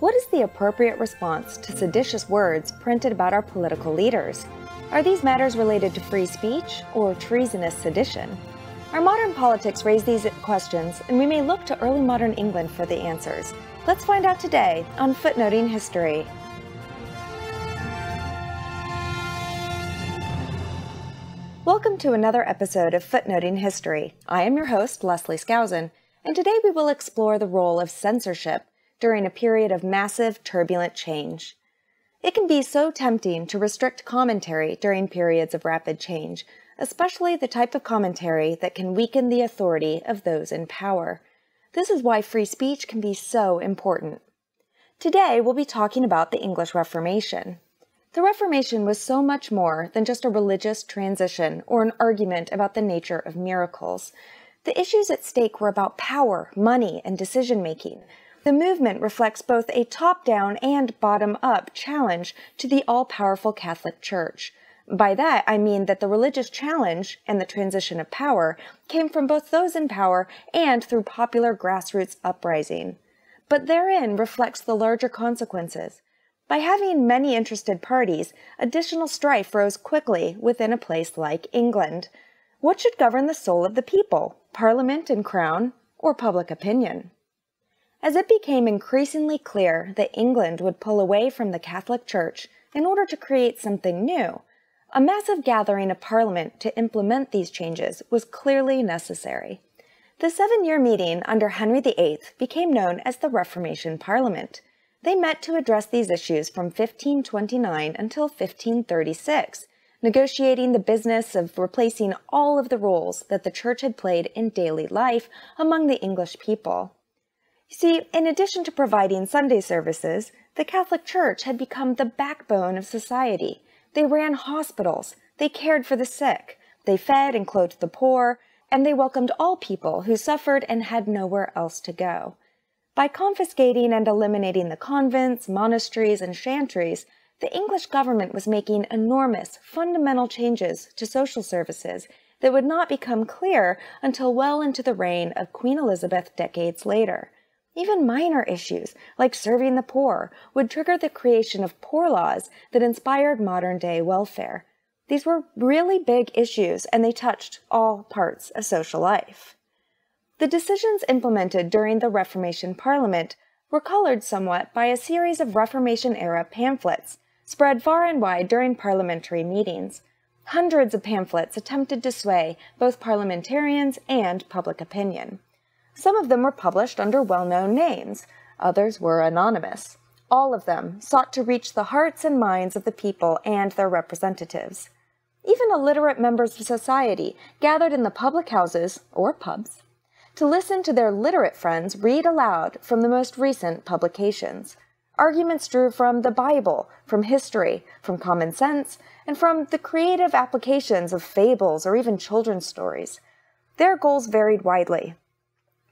What is the appropriate response to seditious words printed about our political leaders? Are these matters related to free speech or treasonous sedition? Our modern politics raise these questions, and we may look to early modern England for the answers. Let's find out today on Footnoting History. Welcome to another episode of Footnoting History. I am your host, Lesley Skousen, and today we will explore the role of censorship during a period of massive, turbulent change. It can be so tempting to restrict commentary during periods of rapid change, especially the type of commentary that can weaken the authority of those in power. This is why free speech can be so important. Today, we'll be talking about the English Reformation. The Reformation was so much more than just a religious transition or an argument about the nature of miracles. The issues at stake were about power, money, and decision making. The movement reflects both a top down and bottom up challenge to the all powerful Catholic Church. By that, I mean that the religious challenge and the transition of power came from both those in power and through popular grassroots uprising. But therein reflects the larger consequences. By having many interested parties, additional strife rose quickly within a place like England. What should govern the soul of the people, Parliament and Crown, or public opinion? As it became increasingly clear that England would pull away from the Catholic Church in order to create something new, a massive gathering of Parliament to implement these changes was clearly necessary. The seven year meeting under Henry VIII became known as the Reformation Parliament. They met to address these issues from 1529 until 1536, negotiating the business of replacing all of the roles that the church had played in daily life among the English people. You see, in addition to providing Sunday services, the Catholic Church had become the backbone of society. They ran hospitals, they cared for the sick, they fed and clothed the poor, and they welcomed all people who suffered and had nowhere else to go. By confiscating and eliminating the convents, monasteries, and chantries, the English government was making enormous, fundamental changes to social services that would not become clear until well into the reign of Queen Elizabeth decades later. Even minor issues, like serving the poor, would trigger the creation of poor laws that inspired modern day welfare. These were really big issues and they touched all parts of social life. The decisions implemented during the Reformation Parliament were colored somewhat by a series of Reformation era pamphlets spread far and wide during parliamentary meetings. Hundreds of pamphlets attempted to sway both parliamentarians and public opinion. Some of them were published under well known names, others were anonymous. All of them sought to reach the hearts and minds of the people and their representatives. Even illiterate members of society gathered in the public houses, or pubs, to listen to their literate friends read aloud from the most recent publications. Arguments drew from the Bible, from history, from common sense, and from the creative applications of fables or even children's stories. Their goals varied widely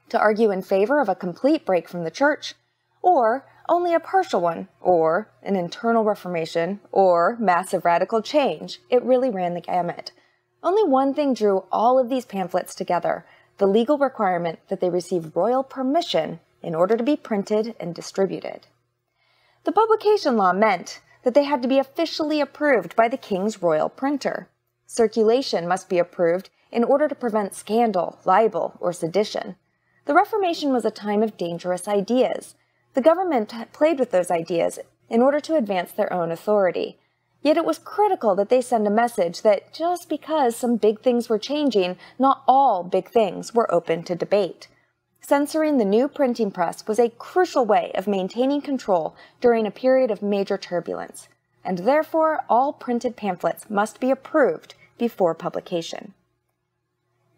to argue in favor of a complete break from the church, or only a partial one, or an internal reformation, or massive radical change. It really ran the gamut. Only one thing drew all of these pamphlets together the legal requirement that they receive royal permission in order to be printed and distributed. The publication law meant that they had to be officially approved by the king's royal printer. Circulation must be approved in order to prevent scandal, libel, or sedition. The Reformation was a time of dangerous ideas. The government played with those ideas in order to advance their own authority. Yet it was critical that they send a message that just because some big things were changing, not all big things were open to debate. Censoring the new printing press was a crucial way of maintaining control during a period of major turbulence, and therefore all printed pamphlets must be approved before publication.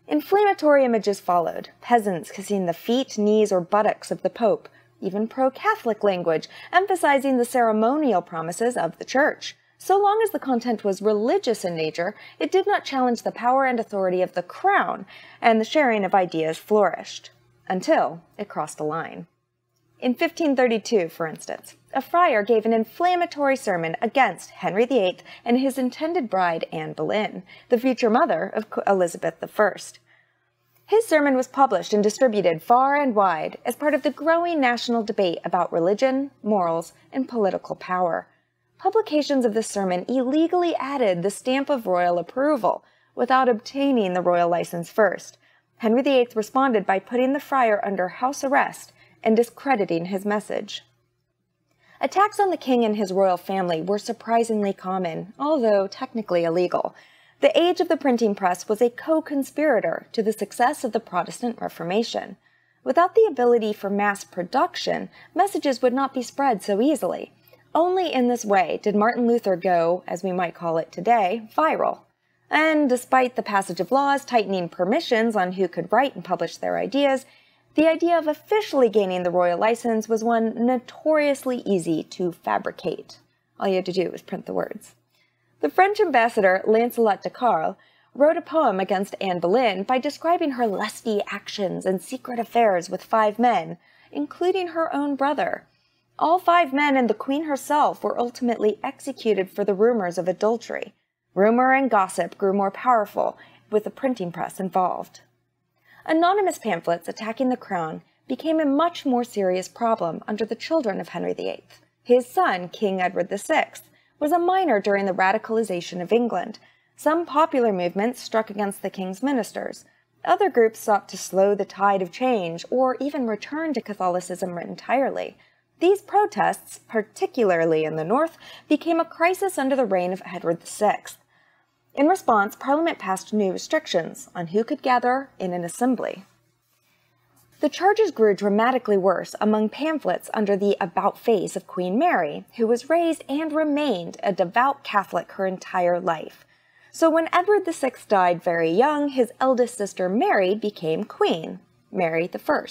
Inflammatory images followed, peasants kissing the feet, knees, or buttocks of the Pope, even pro Catholic language, emphasizing the ceremonial promises of the Church. So long as the content was religious in nature, it did not challenge the power and authority of the crown, and the sharing of ideas flourished. Until it crossed a line. In 1532, for instance, a friar gave an inflammatory sermon against Henry VIII and his intended bride, Anne Boleyn, the future mother of Elizabeth I. His sermon was published and distributed far and wide as part of the growing national debate about religion, morals, and political power. Publications of the sermon illegally added the stamp of royal approval without obtaining the royal license first. Henry VIII responded by putting the friar under house arrest and discrediting his message. Attacks on the king and his royal family were surprisingly common, although technically illegal. The age of the printing press was a co conspirator to the success of the Protestant Reformation. Without the ability for mass production, messages would not be spread so easily. Only in this way did Martin Luther go, as we might call it today, viral. And despite the passage of laws tightening permissions on who could write and publish their ideas, the idea of officially gaining the royal license was one notoriously easy to fabricate. All you had to do was print the words. The French ambassador Lancelot de Carle wrote a poem against Anne Boleyn by describing her lusty actions and secret affairs with five men, including her own brother. All five men and the queen herself were ultimately executed for the rumors of adultery. Rumor and gossip grew more powerful with the printing press involved anonymous pamphlets attacking the crown became a much more serious problem under the children of Henry VIII. His son, King Edward VI, was a minor during the radicalization of England. Some popular movements struck against the king's ministers. Other groups sought to slow the tide of change or even return to Catholicism entirely. These protests, particularly in the north, became a crisis under the reign of Edward VI. In response, Parliament passed new restrictions on who could gather in an assembly. The charges grew dramatically worse among pamphlets under the about face of Queen Mary, who was raised and remained a devout Catholic her entire life. So when Edward VI died very young, his eldest sister Mary became queen, Mary I.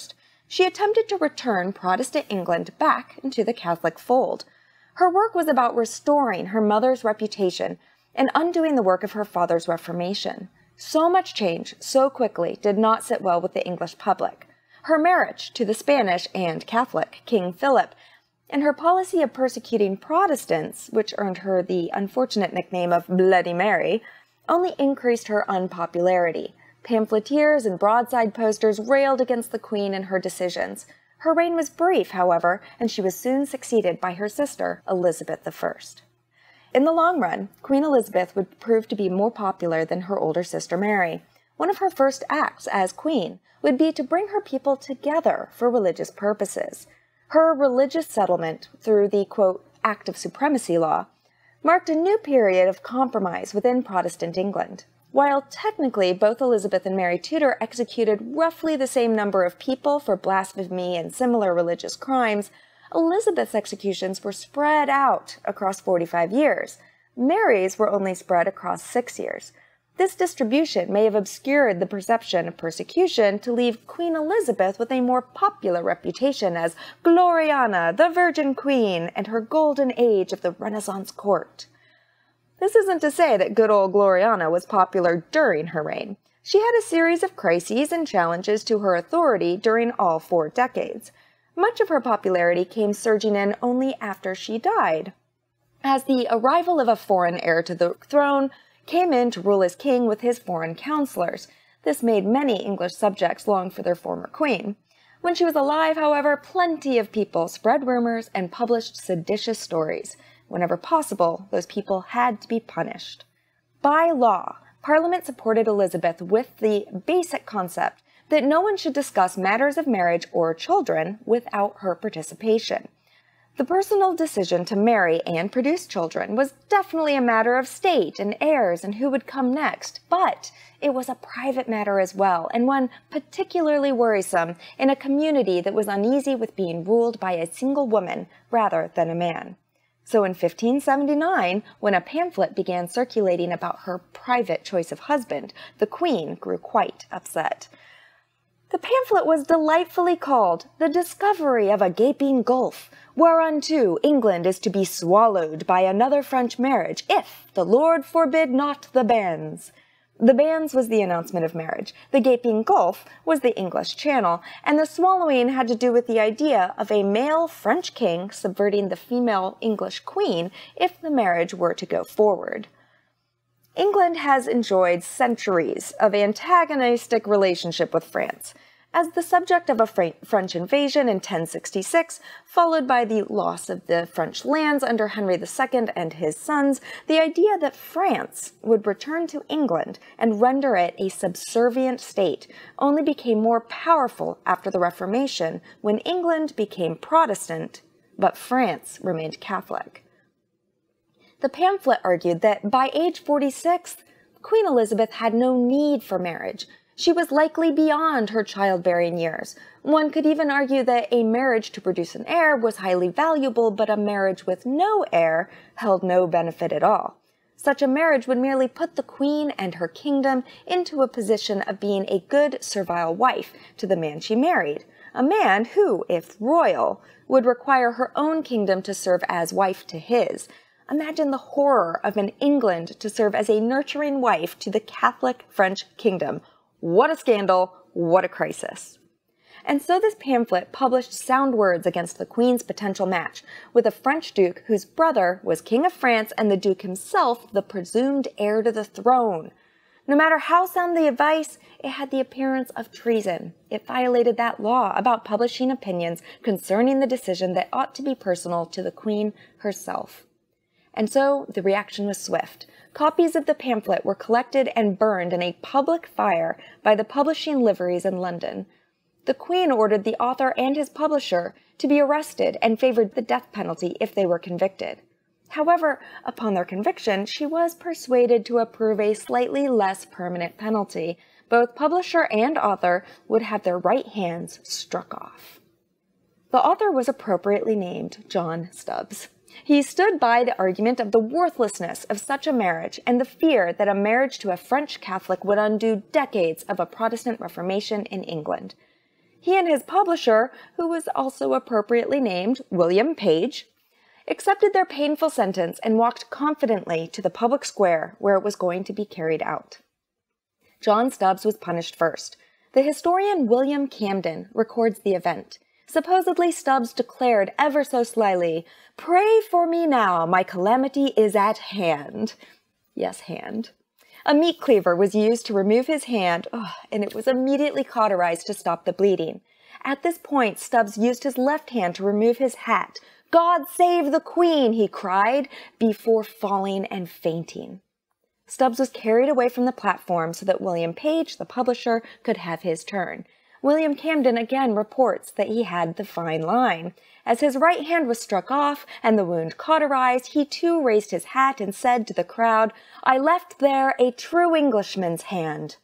She attempted to return Protestant England back into the Catholic fold. Her work was about restoring her mother's reputation and undoing the work of her father's Reformation. So much change so quickly did not sit well with the English public. Her marriage to the Spanish and Catholic King Philip and her policy of persecuting Protestants, which earned her the unfortunate nickname of Bloody Mary, only increased her unpopularity. Pamphleteers and broadside posters railed against the Queen and her decisions. Her reign was brief, however, and she was soon succeeded by her sister, Elizabeth I. In the long run, Queen Elizabeth would prove to be more popular than her older sister Mary. One of her first acts as queen would be to bring her people together for religious purposes. Her religious settlement through the quote, Act of Supremacy law marked a new period of compromise within Protestant England. While technically both Elizabeth and Mary Tudor executed roughly the same number of people for blasphemy and similar religious crimes, Elizabeth's executions were spread out across 45 years. Mary's were only spread across six years. This distribution may have obscured the perception of persecution to leave Queen Elizabeth with a more popular reputation as Gloriana, the Virgin Queen, and her golden age of the Renaissance court. This isn't to say that good old Gloriana was popular during her reign. She had a series of crises and challenges to her authority during all four decades. Much of her popularity came surging in only after she died, as the arrival of a foreign heir to the throne came in to rule as king with his foreign counselors. This made many English subjects long for their former queen. When she was alive, however, plenty of people spread rumors and published seditious stories. Whenever possible, those people had to be punished. By law, Parliament supported Elizabeth with the basic concept that no one should discuss matters of marriage or children without her participation. The personal decision to marry and produce children was definitely a matter of state and heirs and who would come next, but it was a private matter as well, and one particularly worrisome in a community that was uneasy with being ruled by a single woman rather than a man. So in 1579, when a pamphlet began circulating about her private choice of husband, the queen grew quite upset. The pamphlet was delightfully called The Discovery of a Gaping Gulf, whereunto England is to be swallowed by another French marriage, if the Lord forbid not the banns. The banns was the announcement of marriage, the gaping gulf was the English Channel, and the swallowing had to do with the idea of a male French king subverting the female English queen if the marriage were to go forward. England has enjoyed centuries of antagonistic relationship with France. As the subject of a French invasion in 1066, followed by the loss of the French lands under Henry II and his sons, the idea that France would return to England and render it a subservient state only became more powerful after the Reformation when England became Protestant, but France remained Catholic. The pamphlet argued that by age 46, Queen Elizabeth had no need for marriage. She was likely beyond her childbearing years. One could even argue that a marriage to produce an heir was highly valuable, but a marriage with no heir held no benefit at all. Such a marriage would merely put the queen and her kingdom into a position of being a good servile wife to the man she married, a man who, if royal, would require her own kingdom to serve as wife to his, Imagine the horror of an England to serve as a nurturing wife to the Catholic French kingdom. What a scandal! What a crisis! And so this pamphlet published sound words against the Queen's potential match, with a French duke whose brother was King of France and the Duke himself the presumed heir to the throne. No matter how sound the advice, it had the appearance of treason. It violated that law about publishing opinions concerning the decision that ought to be personal to the Queen herself. And so the reaction was swift. Copies of the pamphlet were collected and burned in a public fire by the publishing liveries in London. The Queen ordered the author and his publisher to be arrested and favored the death penalty if they were convicted. However, upon their conviction, she was persuaded to approve a slightly less permanent penalty. Both publisher and author would have their right hands struck off. The author was appropriately named John Stubbs. He stood by the argument of the worthlessness of such a marriage and the fear that a marriage to a French Catholic would undo decades of a Protestant Reformation in England. He and his publisher, who was also appropriately named William Page, accepted their painful sentence and walked confidently to the public square where it was going to be carried out. John Stubbs was punished first. The historian William Camden records the event. Supposedly, Stubbs declared ever so slyly, Pray for me now, my calamity is at hand. Yes, hand. A meat cleaver was used to remove his hand, oh, and it was immediately cauterized to stop the bleeding. At this point, Stubbs used his left hand to remove his hat. God save the Queen, he cried, before falling and fainting. Stubbs was carried away from the platform so that William Page, the publisher, could have his turn. William Camden again reports that he had the fine line. As his right hand was struck off and the wound cauterized, he too raised his hat and said to the crowd, I left there a true Englishman's hand.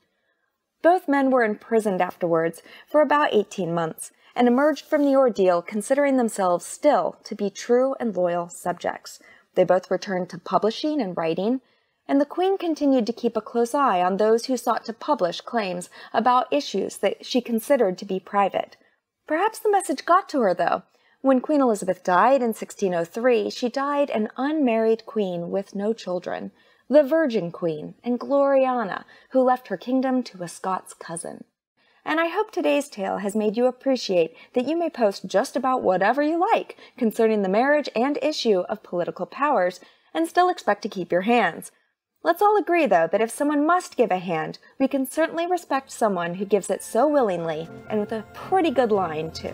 Both men were imprisoned afterwards for about 18 months and emerged from the ordeal considering themselves still to be true and loyal subjects. They both returned to publishing and writing, and the Queen continued to keep a close eye on those who sought to publish claims about issues that she considered to be private. Perhaps the message got to her, though. When Queen Elizabeth died in 1603, she died an unmarried queen with no children, the Virgin Queen, and Gloriana, who left her kingdom to a Scots cousin. And I hope today's tale has made you appreciate that you may post just about whatever you like concerning the marriage and issue of political powers and still expect to keep your hands. Let's all agree, though, that if someone must give a hand, we can certainly respect someone who gives it so willingly and with a pretty good line, too.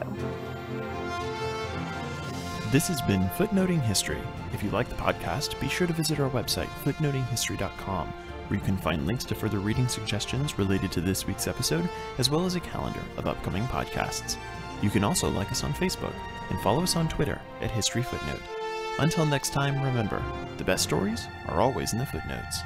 This has been Footnoting History. If you like the podcast, be sure to visit our website, footnotinghistory.com, where you can find links to further reading suggestions related to this week's episode, as well as a calendar of upcoming podcasts. You can also like us on Facebook and follow us on Twitter at History Footnote. Until next time, remember, the best stories are always in the footnotes.